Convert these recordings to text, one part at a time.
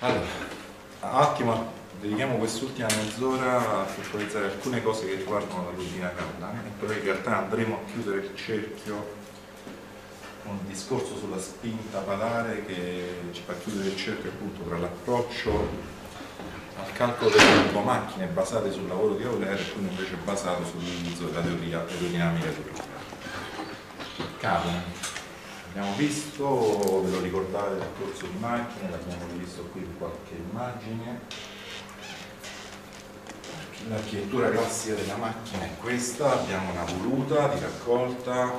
Allora, un attimo, dedichiamo quest'ultima mezz'ora a puntualizzare alcune cose che riguardano la rutina calda e poi in realtà andremo a chiudere il cerchio con un discorso sulla spinta palare che ci fa chiudere il cerchio appunto tra l'approccio al calcolo delle turbomacchine basate sul lavoro di Euler e quello invece basato sull'utilizzo della teoria aerodinamica di Cavolo. Abbiamo visto, ve lo ricordate, il corso di macchine, l'abbiamo rivisto qui in qualche immagine. L'architettura classica della macchina è questa, abbiamo una voluta di raccolta,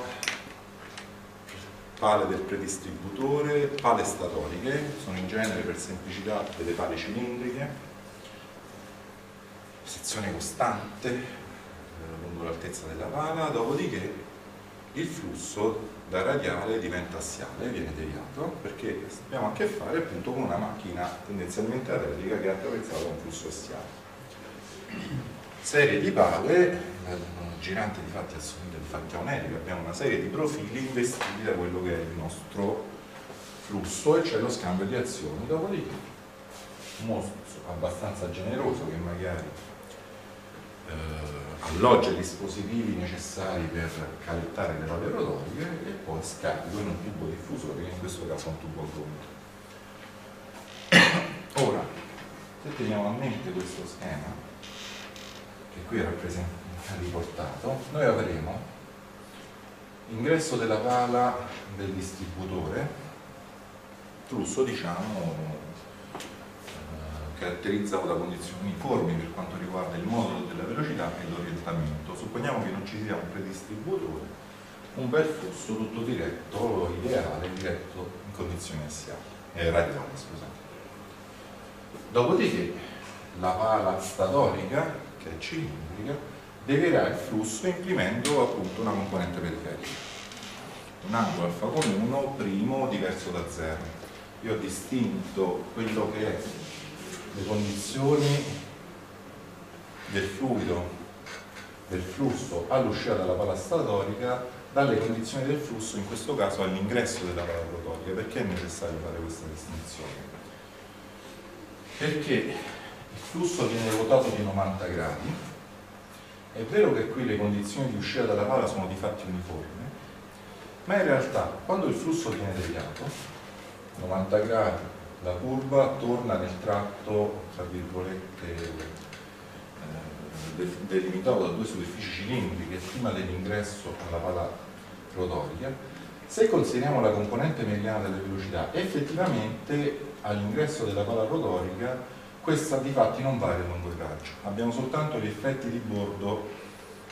pale del predistributore, pale statoriche, sono in genere per semplicità delle pale cilindriche, sezione costante eh, lungo l'altezza della pala, dopodiché il flusso da radiale diventa assiale, viene deviato, perché abbiamo a che fare appunto con una macchina tendenzialmente atletica che è attraversata da un flusso assiale. Serie di pale, eh, girante di fatti assomiglia di fatti a un'elica, abbiamo una serie di profili investiti da quello che è il nostro flusso e cioè lo scambio di azioni, dopodiché un mostro abbastanza generoso che magari eh, alloggia i dispositivi necessari per calettare le robe rotoliche e poi scarico in un tubo diffusore che in questo caso è un tubo gomito. Ora, se teniamo a mente questo schema che qui è riportato, noi avremo ingresso della pala del distributore, flusso diciamo caratterizzato da condizioni uniformi per quanto riguarda il modulo della velocità e l'orientamento. Supponiamo che non ci sia un predistributore, un bel flusso tutto diretto, ideale, diretto in condizioni assiali, eh, radiali, scusate. Dopodiché la pala statorica, che è cilindrica, devierà il flusso imprimendo appunto una componente periferica. Un angolo alfa con 1 primo diverso da 0. Io ho distinto quello che è le condizioni del fluido, del flusso all'uscita dalla pala statorica dalle condizioni del flusso, in questo caso all'ingresso della pala rotorica. Perché è necessario fare questa distinzione? Perché il flusso viene ruotato di 90 gradi, è vero che qui le condizioni di uscita dalla pala sono di fatti uniformi, ma in realtà quando il flusso viene deviato, 90 gradi, la curva torna nel tratto, tra virgolette, eh, delimitato da due superfici cilindriche prima dell'ingresso alla pala rotorica. Se consideriamo la componente mediana delle velocità, effettivamente all'ingresso della pala rotorica questa di fatti non varia lungo il raggio. Abbiamo soltanto gli effetti di bordo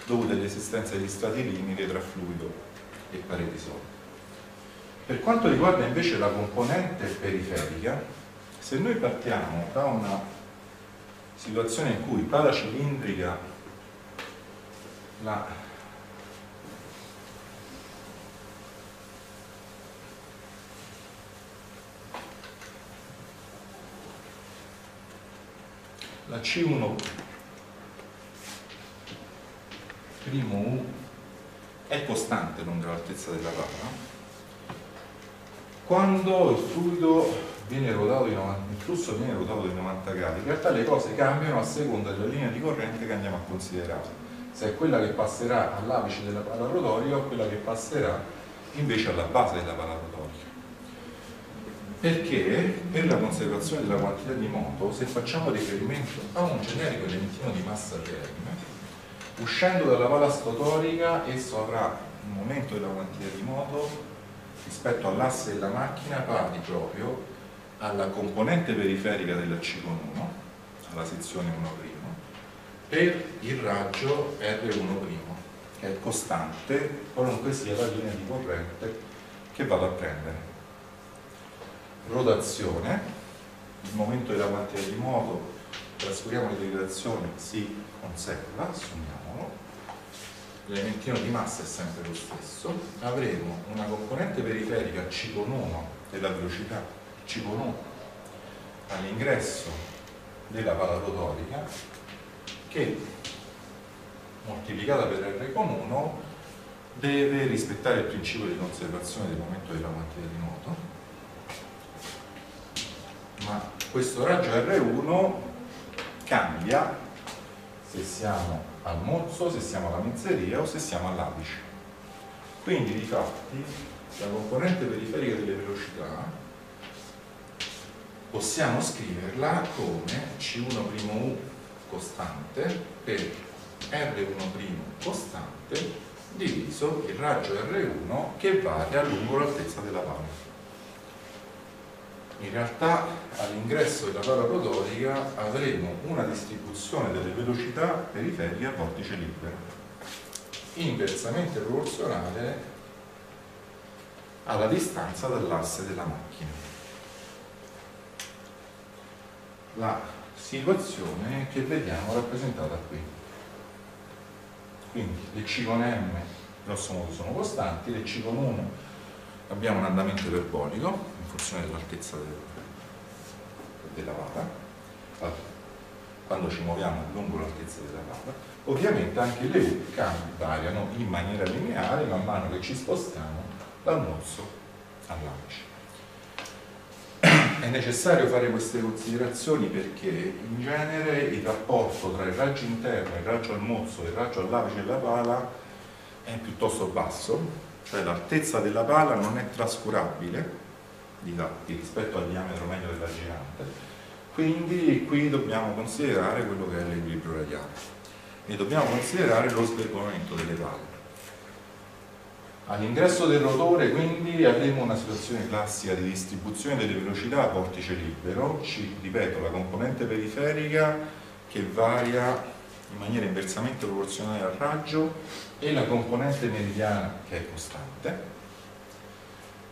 dovuti all'esistenza degli strati limite tra fluido e pareti solide. Per quanto riguarda invece la componente periferica, se noi partiamo da una situazione in cui pala cilindrica la la C1 primo U è costante lungo l'altezza della pala quando il fluido viene ruotato di 90, il flusso viene ruotato di 90 gradi, in realtà le cose cambiano a seconda della linea di corrente che andiamo a considerare. Se è quella che passerà all'apice della pala rotoria o quella che passerà invece alla base della pala rotoria. Perché per la conservazione della quantità di moto, se facciamo riferimento a un generico elementino di massa Gm, uscendo dalla pala stotorica esso avrà un momento della quantità di moto rispetto all'asse della macchina pari proprio alla componente periferica della C con 1, alla sezione 1', per il raggio R1', che è costante qualunque sia la linea di corrente che vado a prendere. Rotazione, il momento della quantità di moto, trascuriamo derivazioni, si conserva, assumiamolo, l'elementino di massa è sempre lo stesso, avremo una componente periferica C con 1 della velocità C con 1 all'ingresso della pala rotorica che moltiplicata per R con 1 deve rispettare il principio di conservazione del momento della quantità di moto ma questo raggio R1 cambia se siamo al mozzo, se siamo alla mezzeria o se siamo all'apice. Quindi di fatti la componente periferica delle velocità possiamo scriverla come C1'U costante per R1' costante diviso il raggio R1 che varia lungo l'altezza della palla. In realtà all'ingresso della palla rotorica avremo una distribuzione delle velocità periferiche a vortice libero inversamente proporzionale alla distanza dall'asse della macchina. La situazione che vediamo rappresentata qui. Quindi le C con M grosso modo sono costanti, le C con 1 abbiamo un andamento iperbolico in funzione dell'altezza del, della vara, quando ci muoviamo lungo l'altezza della vara, ovviamente anche le U variano in maniera lineare man mano che ci spostiamo dal mozzo all'apice. È necessario fare queste considerazioni perché in genere il rapporto tra il raggio interno, il raggio al mozzo il raggio all'apice della pala è piuttosto basso, cioè l'altezza della pala non è trascurabile rispetto al diametro medio della girante, quindi qui dobbiamo considerare quello che è l'equilibrio radiale. E dobbiamo considerare lo svergolamento delle palle. All'ingresso del rotore quindi avremo una situazione classica di distribuzione delle velocità a vortice libero, ci ripeto la componente periferica che varia in maniera inversamente proporzionale al raggio e la componente meridiana che è costante.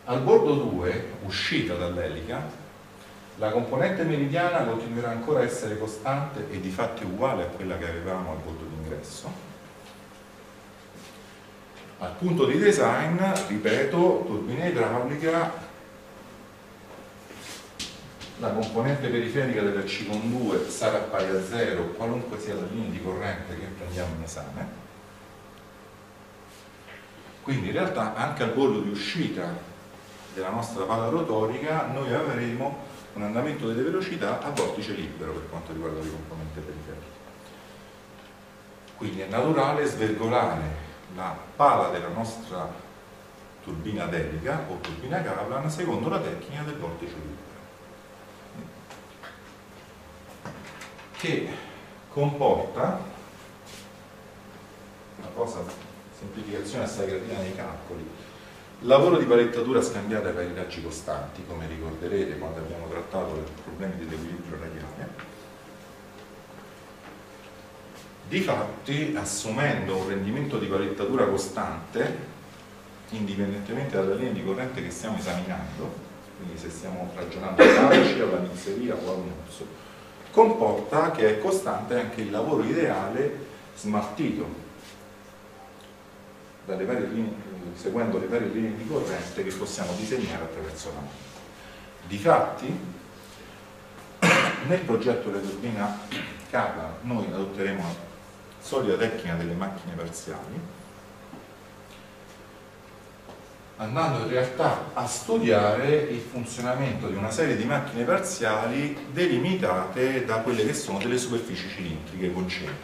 Al bordo 2, uscita dall'elica, la componente meridiana continuerà ancora a essere costante e di fatto uguale a quella che avevamo al bordo d'ingresso al punto di design, ripeto, turbina idraulica, la componente periferica della C con 2 sarà pari a 0 qualunque sia la linea di corrente che prendiamo in esame. Quindi in realtà anche al bordo di uscita della nostra pala rotorica noi avremo un andamento delle velocità a vortice libero per quanto riguarda le componenti periferiche. Quindi è naturale svergolare la pala della nostra turbina dedica o turbina Kaplan secondo la tecnica del vortice libero che comporta una cosa semplificazione assai creatina nei calcoli. Lavoro di palettatura scambiata per i raggi costanti come ricorderete quando abbiamo trattato i problemi dell'equilibrio radiale. Difatti, assumendo un rendimento di palettatura costante, indipendentemente dalla linea di corrente che stiamo esaminando, quindi se stiamo ragionando all'apice, alla mizzeria o al mozzo, comporta che è costante anche il lavoro ideale smaltito linee, seguendo le varie linee di corrente che possiamo disegnare attraverso la mano. Difatti, nel progetto della turbina Kaplan noi adotteremo solita tecnica delle macchine parziali, andando in realtà a studiare il funzionamento di una serie di macchine parziali delimitate da quelle che sono delle superfici cilindriche concentriche,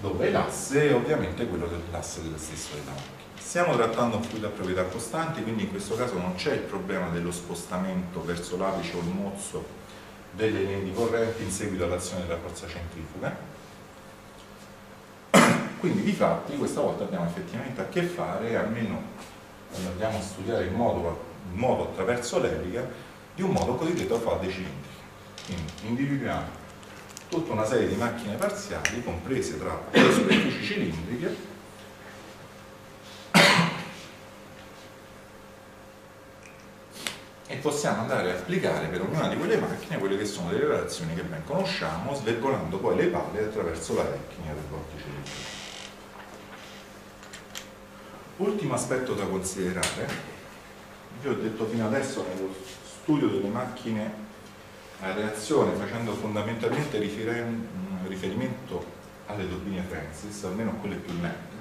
dove l'asse è ovviamente quello dell'asse dello stesso della macchina. Stiamo trattando un fluido a proprietà costanti, quindi in questo caso non c'è il problema dello spostamento verso l'apice o il mozzo delle linee di corrente in seguito all'azione della forza centrifuga, quindi di fatti questa volta abbiamo effettivamente a che fare, almeno quando andiamo a studiare il modo, il modo attraverso l'elica, di un modo cosiddetto a fase cilindrica. Quindi individuiamo tutta una serie di macchine parziali, comprese tra le superfici cilindriche, e possiamo andare a applicare per ognuna di quelle macchine quelle che sono le relazioni che ben conosciamo, svergolando poi le palle attraverso la tecnica del vortice cilindrico. Ultimo aspetto da considerare, io ho detto fino adesso nello studio delle macchine a reazione facendo fondamentalmente riferimento alle turbine Francis, almeno quelle più lente,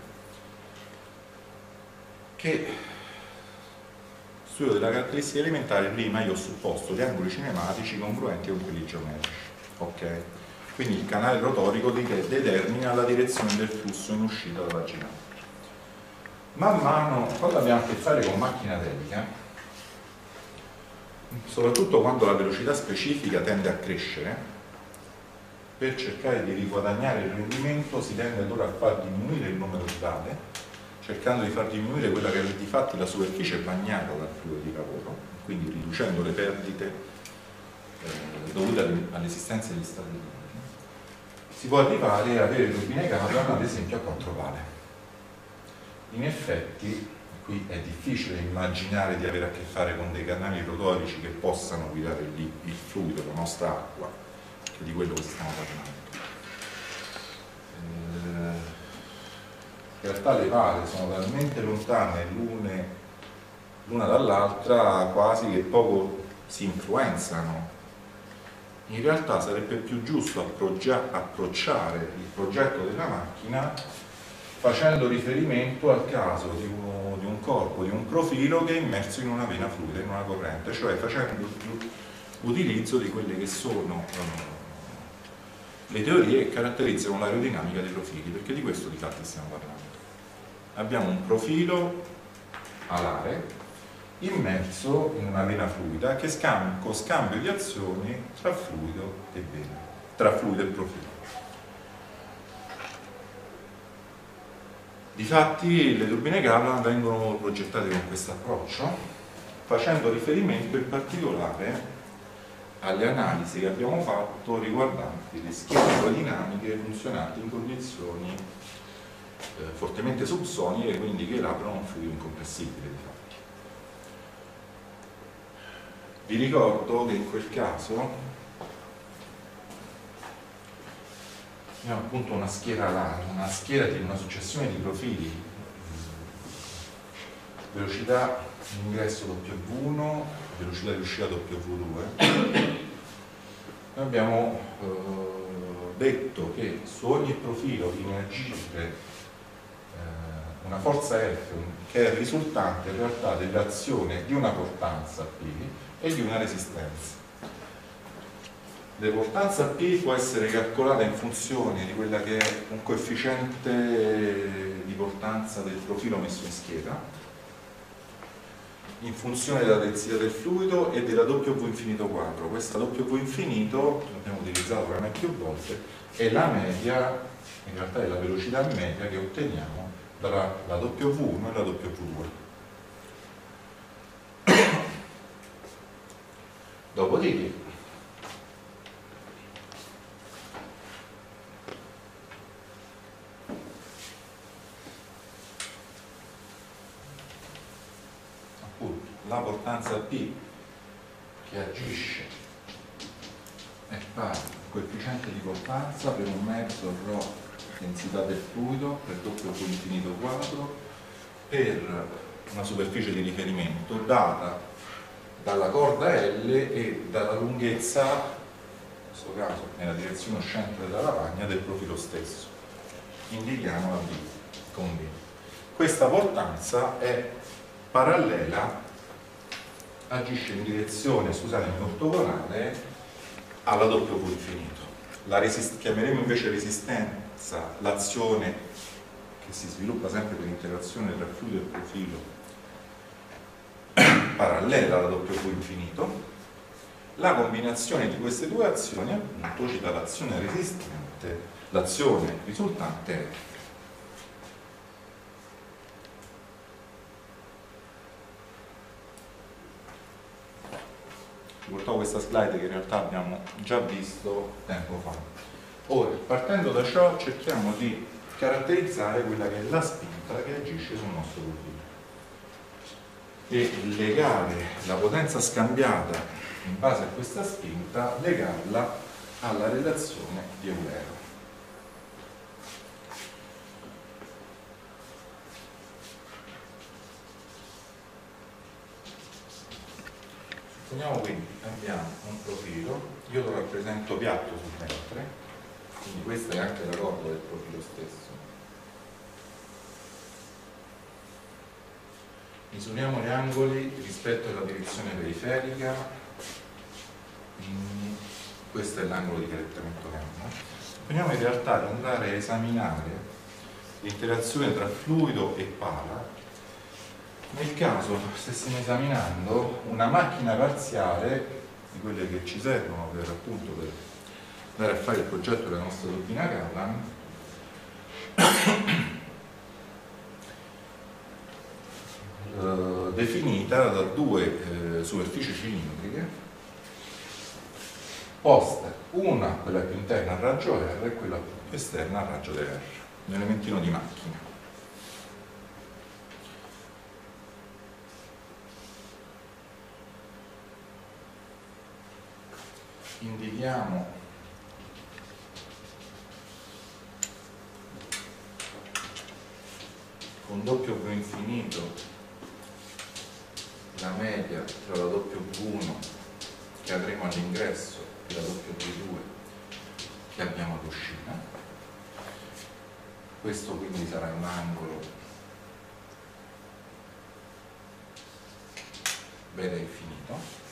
che studio della caratteristica elementare prima io ho supposto gli angoli cinematici congruenti con quelli geometrici. Ok? Quindi il canale rotorico determina la direzione del flusso in uscita dalla ginocchia. Man mano, quando abbiamo a che fare con macchina tecnica, soprattutto quando la velocità specifica tende a crescere, per cercare di riguadagnare il rendimento si tende allora a far diminuire il numero di vale cercando di far diminuire quella che è di fatti la superficie bagnata dal fluido di lavoro, quindi riducendo le perdite eh, dovute all'esistenza degli stati di si può arrivare a avere turbine Kaplan ad esempio a 4 vale. In effetti qui è difficile immaginare di avere a che fare con dei canali rotorici che possano guidare lì il fluido, la nostra acqua, che è di quello che stiamo parlando. Eh, in realtà le pale sono talmente lontane l'una dall'altra quasi che poco si influenzano. In realtà sarebbe più giusto approcciare il progetto della macchina facendo riferimento al caso di, uno, di, un corpo, di un profilo che è immerso in una vena fluida, in una corrente, cioè facendo utilizzo di quelle che sono uh, le teorie che caratterizzano l'aerodinamica dei profili, perché di questo di fatti stiamo parlando abbiamo un profilo alare immerso in una vena fluida che scambia, con scambio di azioni tra fluido e vena, tra fluido e profilo. Difatti le turbine Kaplan vengono progettate con questo approccio, facendo riferimento in particolare alle analisi che abbiamo fatto riguardanti le schede aerodinamiche funzionanti in condizioni eh, fortemente subsoniche quindi che elaborano un fluido incompressibile di fatti. Vi ricordo che in quel caso abbiamo appunto una schiera là, una schiera di una successione di profili velocità ingresso W1 velocità di uscita W2 noi abbiamo eh, detto che su ogni profilo inergire una forza F che è risultante in realtà dell'azione di una portanza P e di una resistenza. La portanza P può essere calcolata in funzione di quella che è un coefficiente di portanza del profilo messo in schiera, in funzione della densità del fluido e della W infinito quadro. Questa W infinito, l'abbiamo utilizzato veramente più volte, è la media, in realtà è la velocità media che otteniamo tra la W1 e la W2. Dopodiché appunto la portanza P che agisce è pari al coefficiente di portanza per un mezzo ρ densità del fluido per doppio V infinito quadro per una superficie di riferimento data dalla corda L e dalla lunghezza, in questo caso nella direzione uscente dalla lavagna, del profilo stesso. Indichiamo la B con B. Questa portanza è parallela, agisce in direzione, scusatemi, ortogonale alla doppio V infinito. La chiameremo invece resistenza l'azione che si sviluppa sempre per interazione tra fluido e profilo parallela alla W infinito, la combinazione di queste due azioni appunto ci dà l'azione resistente, l'azione risultante è Ti portavo questa slide che in realtà abbiamo già visto tempo fa. Ora, partendo da ciò, cerchiamo di caratterizzare quella che è la spinta che agisce sul nostro profilo e legare la potenza scambiata in base a questa spinta, legarla alla relazione di Eulero. Supponiamo quindi abbiamo un profilo, io lo rappresento piatto sul mentre, quindi questa è anche la corda del profilo stesso misuriamo gli angoli rispetto alla direzione periferica. Quindi questo è l'angolo di caratteramento gamma veniamo in realtà ad andare a esaminare l'interazione tra fluido e pala. Nel caso stessimo esaminando una macchina parziale di quelle che ci servono per appunto per andare a fare il progetto della nostra turbina Kaplan eh, definita da due eh, superfici cilindriche poste, una quella più interna a raggio R e quella più esterna a raggio R, un elementino di macchina. indichiamo con doppio V infinito la media tra la doppio V1 che avremo all'ingresso e la doppio V2 che abbiamo all'uscita questo quindi sarà un angolo beta infinito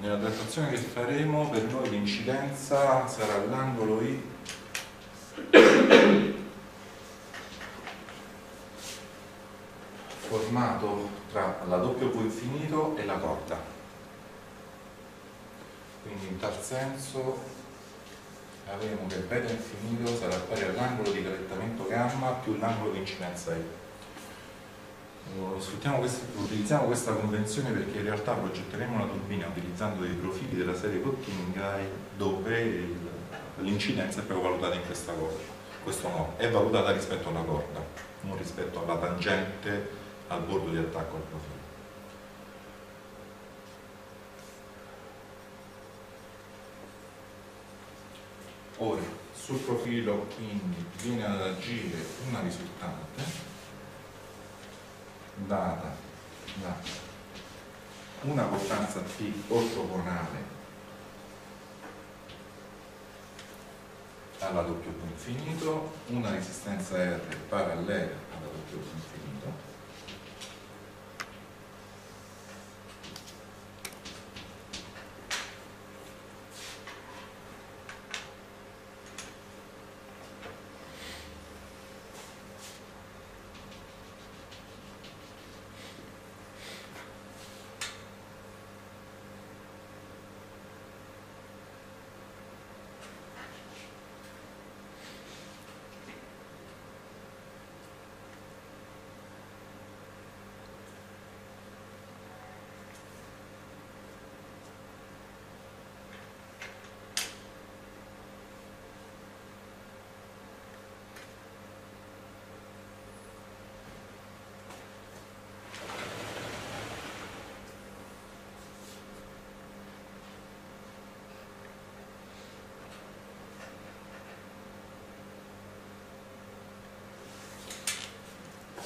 nella trattazione che faremo per noi l'incidenza sarà l'angolo I formato tra la V infinito e la corda quindi in tal senso avremo che beta infinito sarà pari all'angolo di calettamento gamma più l'angolo di incidenza I. Questa, utilizziamo questa convenzione perché in realtà progetteremo una turbina utilizzando dei profili della serie Cottingai dove l'incidenza è proprio valutata in questa cosa, questo modo, è valutata rispetto alla corda, non rispetto alla tangente al bordo di attacco al profilo. Ora, sul profilo quindi viene ad agire una risultante data da una costanza P ortogonale alla doppio infinito, una resistenza R parallela alla doppio infinito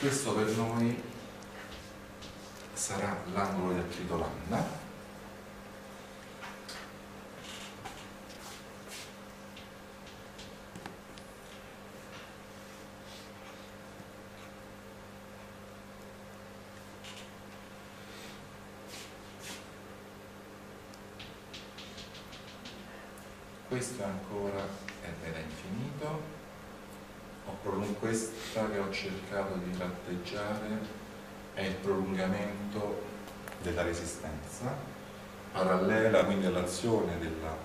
questo per noi sarà l'angolo di attrito lambda questo ancora è beta infinito questa che ho cercato di tratteggiare è il prolungamento della resistenza parallela quindi all'azione della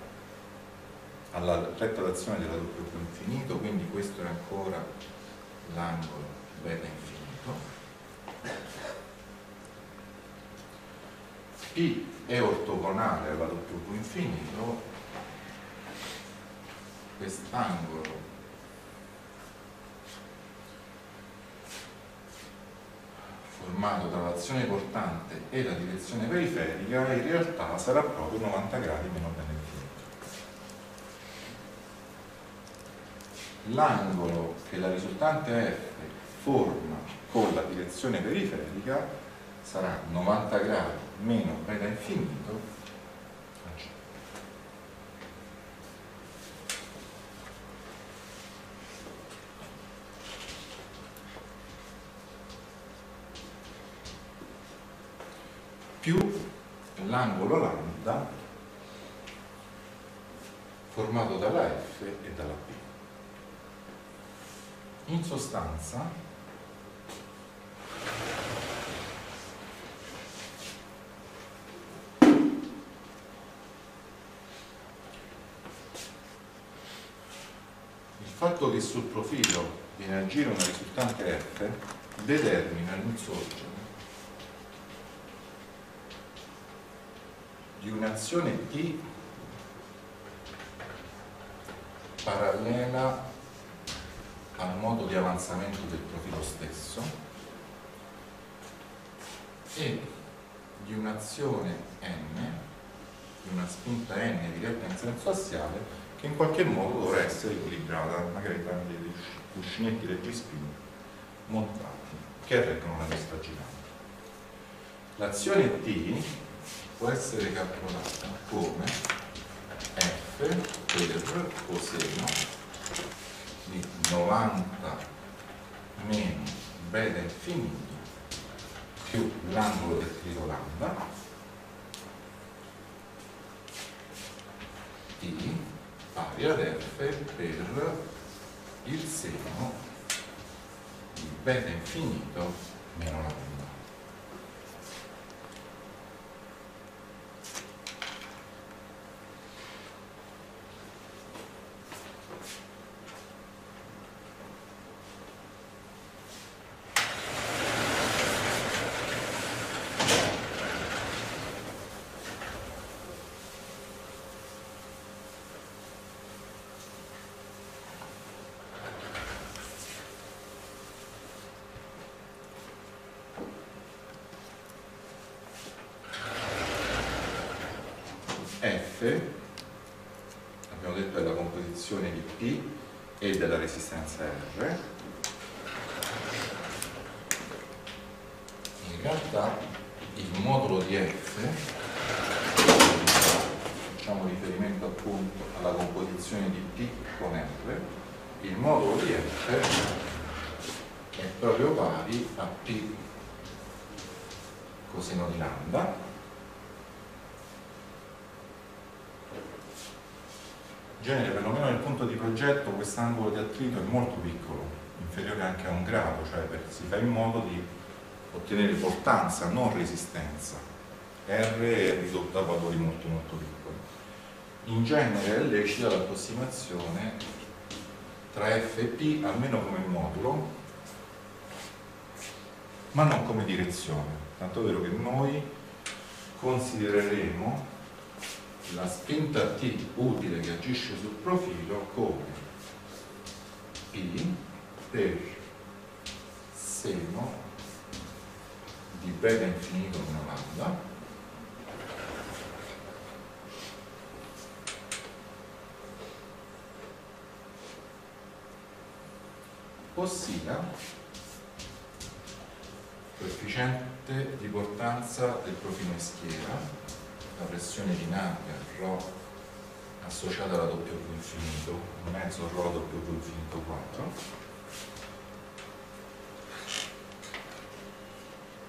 alla retta d'azione della doppio infinito quindi questo è ancora l'angolo beta infinito P è ortogonale alla doppio infinito quest'angolo formato tra l'azione portante e la direzione periferica in realtà sarà proprio 90 gradi meno bene L'angolo che la risultante F forma con la direzione periferica sarà 90 gradi meno beta infinito più l'angolo lambda formato dalla F e dalla B. In sostanza il fatto che sul profilo viene a giro una risultante F determina l'insorgere di un'azione T parallela al modo di avanzamento del profilo stesso e di un'azione N, di una spinta N diretta in senso assiale che in qualche modo dovrà essere equilibrata, magari tramite dei cuscinetti reggispini montati che reggono la nostra girata. L'azione T può essere calcolata come f per coseno di 90 meno beta infinito più l'angolo del trito lambda t pari ad f per il seno di beta infinito meno lambda abbiamo detto della composizione di P e della resistenza R. In realtà il modulo di F, facciamo riferimento appunto alla composizione di P con R, il modulo di F è proprio pari a P coseno di lambda genere, perlomeno nel punto di progetto, quest'angolo di attrito è molto piccolo, inferiore anche a un grado, cioè si fa in modo di ottenere portanza, non resistenza. R è ridotto a valori molto molto piccoli. In genere è lecita l'approssimazione tra F e P, almeno come modulo, ma non come direzione. Tanto vero che noi considereremo la spinta T utile che agisce sul profilo come P per seno di beta infinito meno lambda ossia coefficiente di portanza del profilo in schiera la pressione dinamica ρ associata alla W infinito, mezzo ρ W infinito 4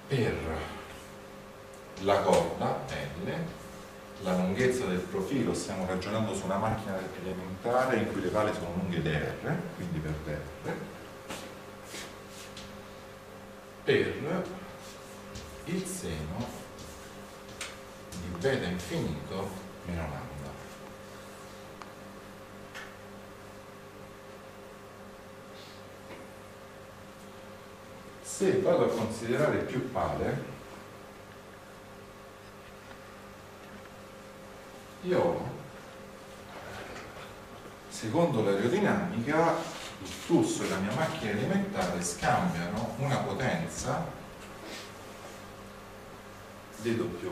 per la corda L la lunghezza del profilo, stiamo ragionando su una macchina elementare in cui le pale sono lunghe dr, quindi per dr, per il seno di beta infinito meno lambda. Se vado a considerare più pale, io secondo l'aerodinamica il flusso e la mia macchina elementare scambiano una potenza dW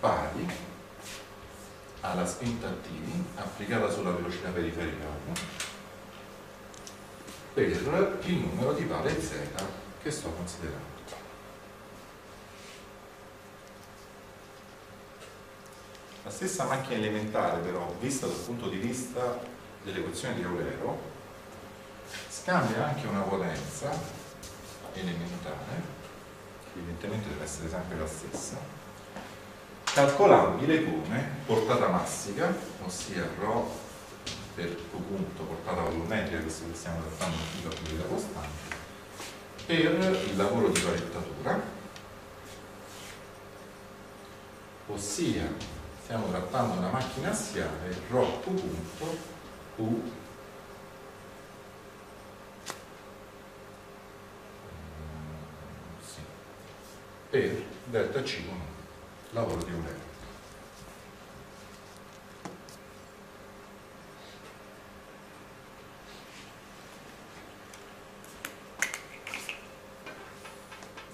pari alla spinta T applicata sulla velocità periferica per il numero di pale Z che sto considerando. La stessa macchina elementare però, vista dal punto di vista dell'equazione di Eulero, scambia anche una potenza elementare evidentemente deve essere sempre la stessa, calcolabile come portata massica, ossia ρ per punto portata volumetrica, visto che stiamo trattando di probabilità costante, per il lavoro di palettatura, ossia stiamo trattando una macchina assiale ρ Q punto Q per delta C con lavoro di Euler.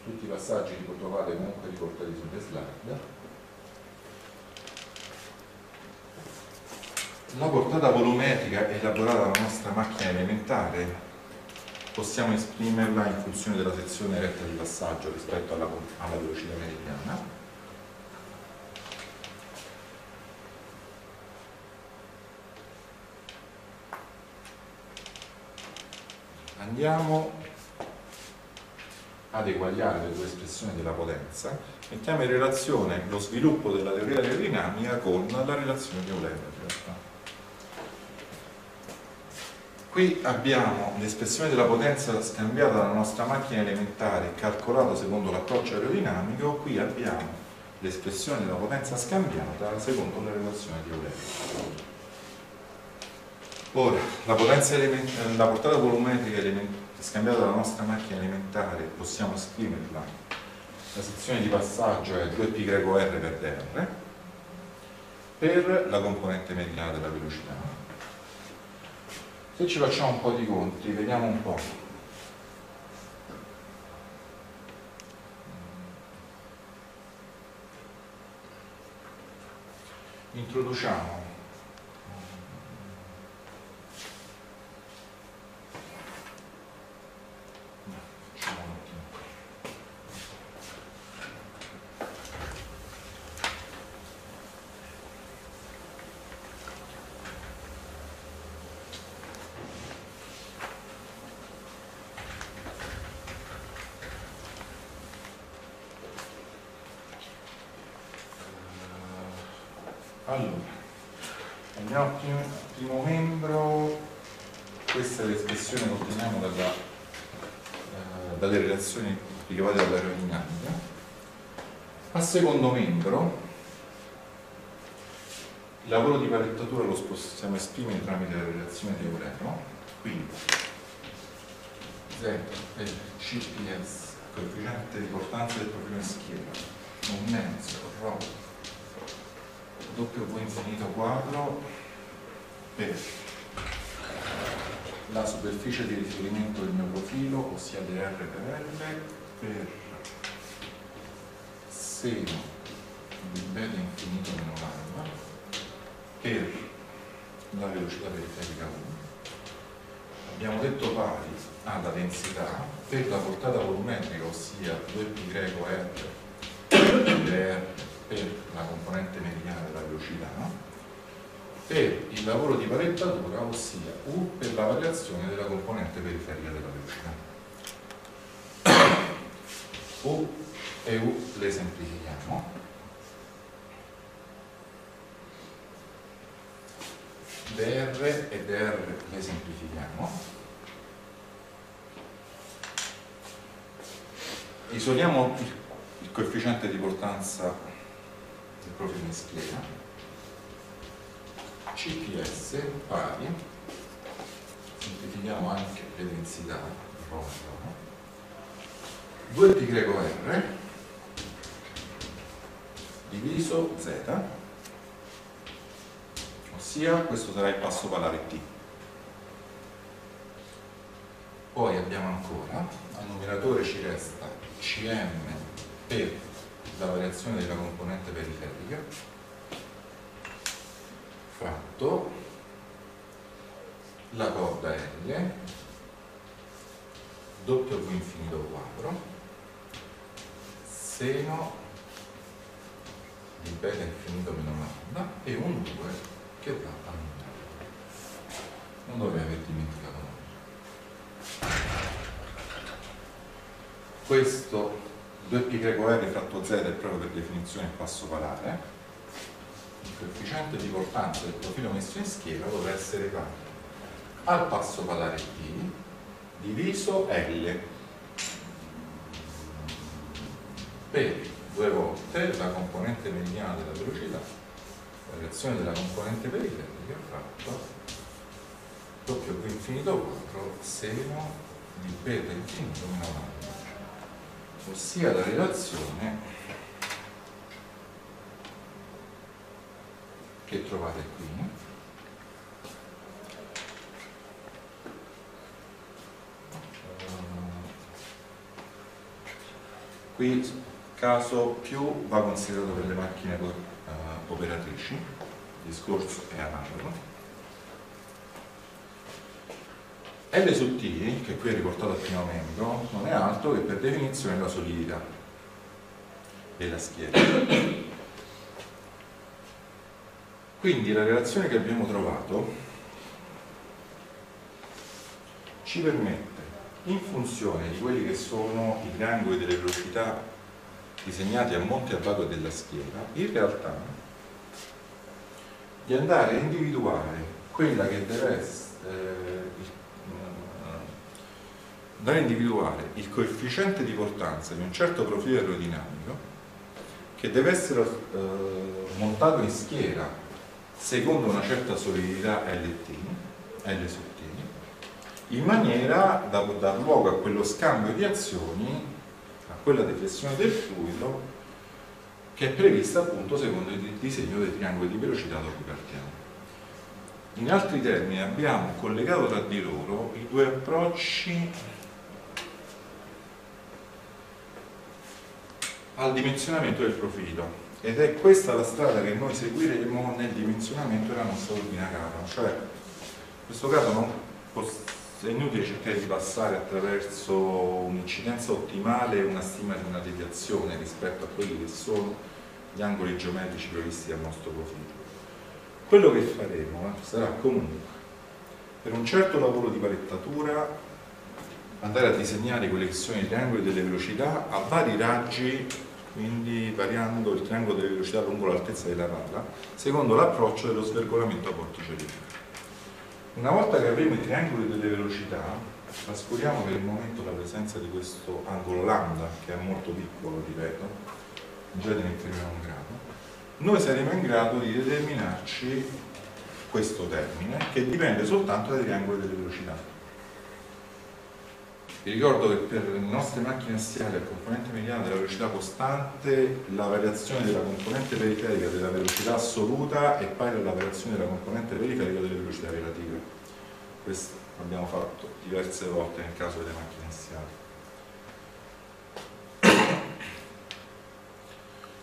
Tutti i passaggi li trovate comunque riportati sulle slide. La portata volumetrica elaborata dalla nostra macchina elementare. Possiamo esprimerla in funzione della sezione retta di passaggio rispetto alla, alla velocità meridiana. Andiamo ad eguagliare le due espressioni della potenza, mettiamo in relazione lo sviluppo della teoria aerodinamica con la relazione di Euler in realtà. Qui abbiamo l'espressione della potenza scambiata dalla nostra macchina elementare calcolata secondo l'approccio aerodinamico, qui abbiamo l'espressione della potenza scambiata secondo la relazione di Euler.Ora, la, potenza la portata volumetrica scambiata dalla nostra macchina elementare possiamo scriverla, la sezione di passaggio è 2πr per dr, per la componente mediana della velocità se ci facciamo un po' di conti, vediamo un po'. Introduciamo Allora, andiamo al primo, primo membro, questa è l'espressione che otteniamo dalla, eh, dalle relazioni ricavate dall'aerodinamica. Al secondo membro, il lavoro di palettatura lo possiamo esprimere tramite la relazione di Eureno, quindi Z per CPS, coefficiente di portanza del profilo in schiera, un mezzo, ρ W infinito quadro per la superficie di riferimento del mio profilo, ossia dr per L, per seno di beta infinito meno lambda, per la velocità periferica 1. Abbiamo detto pari alla densità per la portata volumetrica, ossia 2πr dr per la componente mediana della velocità per il lavoro di palettatura, ossia U per la variazione della componente periferica della velocità. U e U le semplifichiamo. dr e dr le semplifichiamo. Isoliamo il, il coefficiente di portanza del profilo in schiena CPS pari semplifichiamo anche le densità 2πr diviso z ossia questo sarà il passo palare t. Poi abbiamo ancora al numeratore ci resta cm per la variazione della componente periferica fatto la corda L doppio V infinito quadro seno di beta infinito meno lambda e un 2 che va a nulla. Non dovrei aver dimenticato nulla. Questo 2πr fratto z è proprio per definizione passo palare, il coefficiente di portanza del profilo messo in schiera dovrà essere pari al passo palare t diviso L per due volte la componente mediana della velocità, la reazione della componente periferica fatto doppio V infinito 4 seno di beta infinito meno 1 ossia la relazione che trovate qui. Qui caso più va considerato per le macchine uh, operatrici il discorso è analogo L su T, che qui è riportato al primo membro, non è altro che per definizione la solidità della schiera. Quindi la relazione che abbiamo trovato ci permette, in funzione di quelli che sono i triangoli delle velocità disegnati a monte e a vago della schiera, in realtà di andare a individuare quella che deve essere eh, andare a individuare il coefficiente di portanza di un certo profilo aerodinamico che deve essere eh, montato in schiera secondo una certa solidità LT, L su T, in maniera da dar luogo a quello scambio di azioni, quella deflessione del fluido che è prevista appunto secondo il disegno dei triangoli di velocità da cui partiamo. In altri termini abbiamo collegato tra di loro i due approcci al dimensionamento del profilo ed è questa la strada che noi seguiremo nel dimensionamento della nostra turbina cava cioè in questo caso non è inutile cercare di passare attraverso un'incidenza ottimale e una stima di una deviazione rispetto a quelli che sono gli angoli geometrici previsti dal nostro profilo. Quello che faremo eh, sarà comunque per un certo lavoro di palettatura andare a disegnare quelle che sono i triangoli delle velocità a vari raggi quindi variando il triangolo delle velocità lungo l'altezza della palla secondo l'approccio dello svergolamento a vortice una volta che avremo i triangoli delle velocità trascuriamo per il momento la presenza di questo angolo lambda che è molto piccolo ripeto in genere inferiore a un grado noi saremo in grado di determinarci questo termine che dipende soltanto dai triangoli delle velocità vi ricordo che per le nostre macchine assiali a componente mediana della velocità costante la variazione della componente periferica della velocità assoluta è pari alla variazione della componente periferica delle velocità relative. Questo l'abbiamo fatto diverse volte nel caso delle macchine assiali.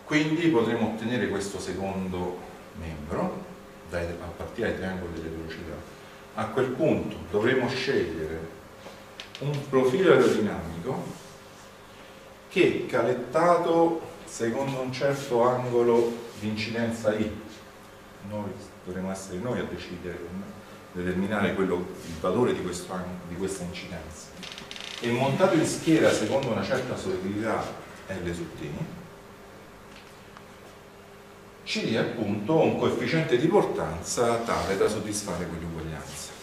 Quindi potremo ottenere questo secondo membro a partire dai triangoli delle velocità. A quel punto dovremo scegliere un profilo aerodinamico che calettato secondo un certo angolo di incidenza I noi dovremo essere noi a decidere determinare quello, il valore di, questo, di questa incidenza. E montato in schiera secondo una certa solidità L su T ci dia appunto un coefficiente di portanza tale da soddisfare quell'uguaglianza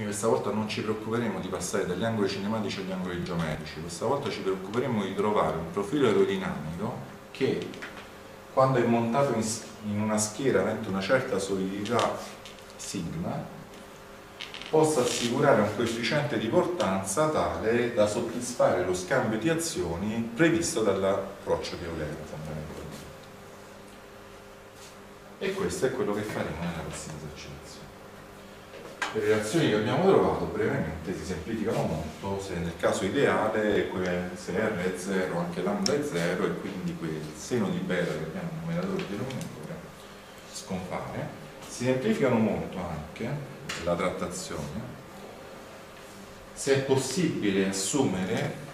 Quindi questa volta non ci preoccuperemo di passare dagli angoli cinematici agli angoli geometrici, questa volta ci preoccuperemo di trovare un profilo aerodinamico che quando è montato in, in una schiera avente una certa solidità sigma possa assicurare un coefficiente di portanza tale da soddisfare lo scambio di azioni previsto dall'approccio di Euler fondamentalmente. E questo è quello che faremo nella prossima esercitazione le relazioni che abbiamo trovato brevemente si semplificano molto se nel caso ideale se R è 0 anche lambda è 0 e quindi quel seno di beta che abbiamo numeratore e denominatore scompare. Si semplificano molto anche la trattazione. Se è possibile assumere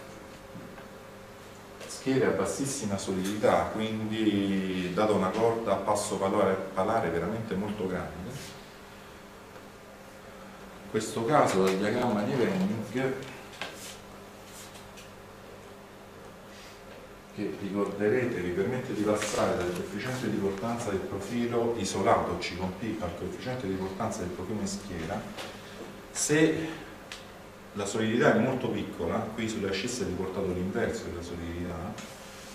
schiere a bassissima solidità quindi data una corda a passo palare, palare veramente molto grande questo caso del diagramma di Venning che ricorderete vi permette di passare dal coefficiente di portanza del profilo isolato C con P al coefficiente di portanza del profilo in schiera. Se la solidità è molto piccola, qui sulle ascisse è riportato l'inverso della solidità,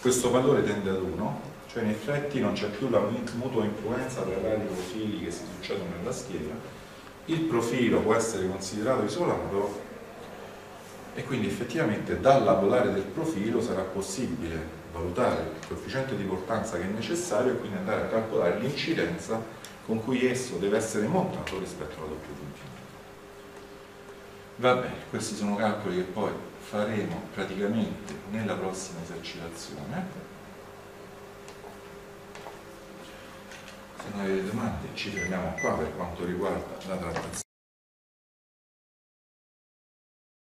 questo valore tende ad 1, cioè in effetti non c'è più la mutua influenza tra i vari profili che si succedono nella schiera, il profilo può essere considerato isolato e quindi effettivamente dalla polare del profilo sarà possibile valutare il coefficiente di portanza che è necessario e quindi andare a calcolare l'incidenza con cui esso deve essere montato rispetto alla doppia puntina. Va bene, questi sono calcoli che poi faremo praticamente nella prossima esercitazione. Se non avete domande ci fermiamo qua per quanto riguarda la trattazione.